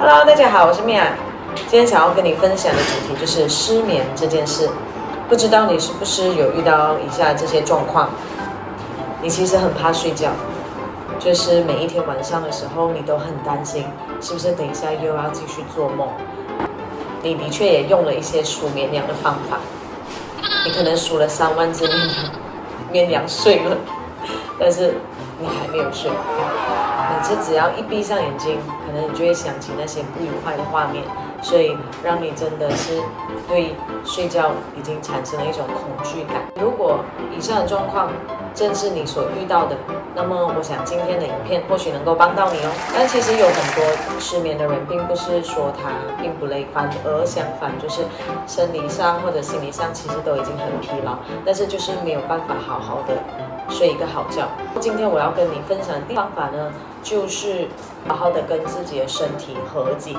Hello，大家好，我是米娅。今天想要跟你分享的主题就是失眠这件事。不知道你是不是有遇到以下这些状况？你其实很怕睡觉，就是每一天晚上的时候，你都很担心，是不是等一下又要继续做梦？你的确也用了一些数绵羊的方法，你可能数了三万只绵羊，绵羊睡了，但是你还没有睡。这只要一闭上眼睛，可能你就会想起那些不愉快的画面，所以让你真的是对睡觉已经产生了一种恐惧感。如果以上的状况正是你所遇到的，那么我想今天的影片或许能够帮到你哦。但其实有很多失眠的人，并不是说他并不累，反而相反，就是生理上或者心理上其实都已经很疲劳，但是就是没有办法好好的。睡一个好觉。今天我要跟你分享的方法呢，就是好好的跟自己的身体和解。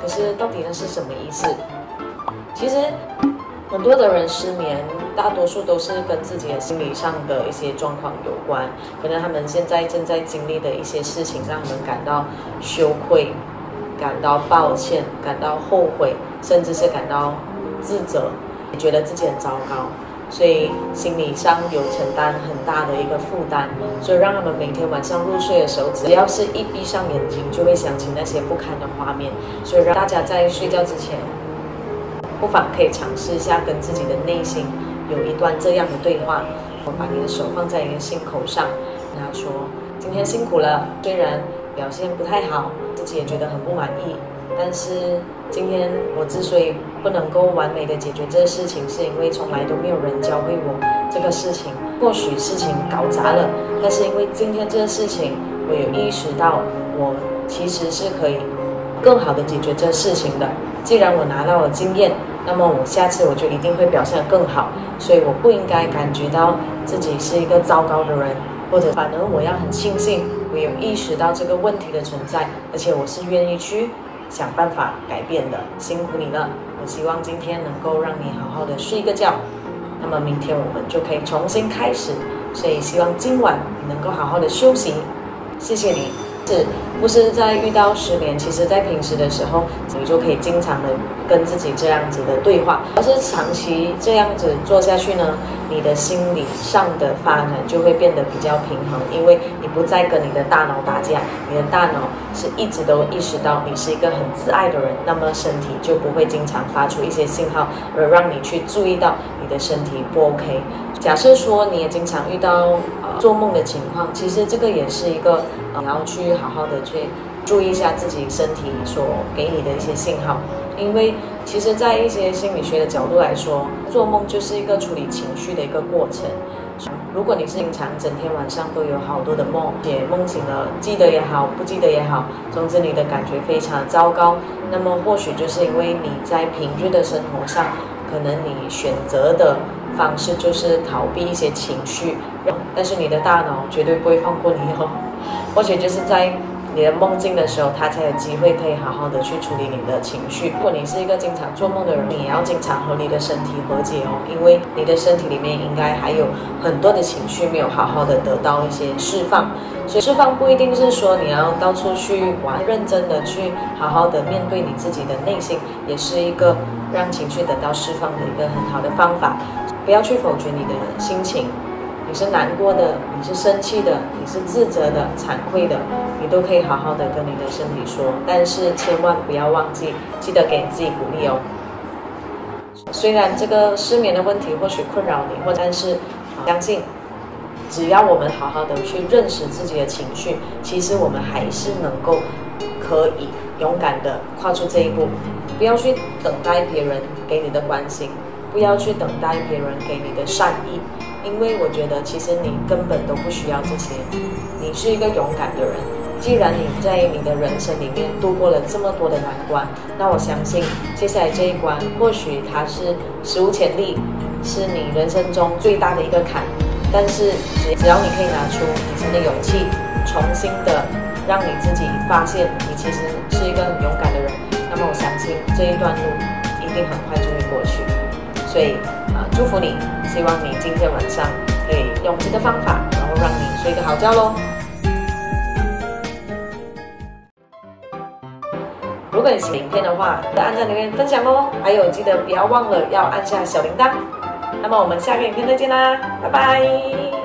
可是到底那是什么意思？其实很多的人失眠，大多数都是跟自己的心理上的一些状况有关。可能他们现在正在经历的一些事情，让他们感到羞愧、感到抱歉、感到后悔，甚至是感到自责，觉得自己很糟糕。所以心理上有承担很大的一个负担，所以让他们每天晚上入睡的时候，只要是一闭上眼睛，就会想起那些不堪的画面。所以让大家在睡觉之前，不妨可以尝试一下跟自己的内心有一段这样的对话。我把你的手放在你的心口上，跟他说：“今天辛苦了，虽然表现不太好，自己也觉得很不满意。”但是今天我之所以不能够完美的解决这个事情，是因为从来都没有人教会我这个事情。或许事情搞砸了，但是因为今天这个事情，我有意识到我其实是可以更好的解决这个事情的。既然我拿到了经验，那么我下次我就一定会表现得更好。所以我不应该感觉到自己是一个糟糕的人，或者反而我要很庆幸我有意识到这个问题的存在，而且我是愿意去。想办法改变的，辛苦你了。我希望今天能够让你好好的睡个觉，那么明天我们就可以重新开始。所以希望今晚你能够好好的休息。谢谢你。是不是在遇到失眠？其实，在平时的时候，你就可以经常的跟自己这样子的对话。而是长期这样子做下去呢，你的心理上的发展就会变得比较平衡，因为你不再跟你的大脑打架，你的大脑是一直都意识到你是一个很自爱的人，那么身体就不会经常发出一些信号，而让你去注意到你的身体不 OK。假设说你也经常遇到做梦的情况，其实这个也是一个你要去好好的去注意一下自己身体所给你的一些信号，因为其实，在一些心理学的角度来说，做梦就是一个处理情绪的一个过程。如果你是经常整天晚上都有好多的梦，也梦醒了，记得也好，不记得也好，总之你的感觉非常糟糕，那么或许就是因为你在平日的生活上，可能你选择的。方式就是逃避一些情绪，但是你的大脑绝对不会放过你哦。或许就是在你的梦境的时候，他才有机会可以好好的去处理你的情绪。如果你是一个经常做梦的人，你也要经常和你的身体和解哦，因为你的身体里面应该还有很多的情绪没有好好的得到一些释放。所以释放不一定是说你要到处去玩，认真的去好好的面对你自己的内心，也是一个让情绪得到释放的一个很好的方法。不要去否决你的心情，你是难过的，你是生气的，你是自责的、惭愧的，你都可以好好的跟你的身体说。但是千万不要忘记，记得给自己鼓励哦。虽然这个失眠的问题或许困扰你，或但是相信，只要我们好好的去认识自己的情绪，其实我们还是能够可以勇敢的跨出这一步。不要去等待别人给你的关心。不要去等待别人给你的善意，因为我觉得其实你根本都不需要这些。你是一个勇敢的人，既然你在你的人生里面度过了这么多的难关，那我相信接下来这一关或许它是史无前例，是你人生中最大的一个坎。但是只只要你可以拿出以前的勇气，重新的让你自己发现你其实是一个很勇敢的人，那么我相信这一段路一定很快就会过去。所以，祝福你，希望你今天晚上可以用这个方法，然后让你睡个好觉喽。如果你是影片的话，记得按赞、留言、分享哦。还有记得不要忘了要按下小铃铛。那么我们下个影片再见啦，拜拜。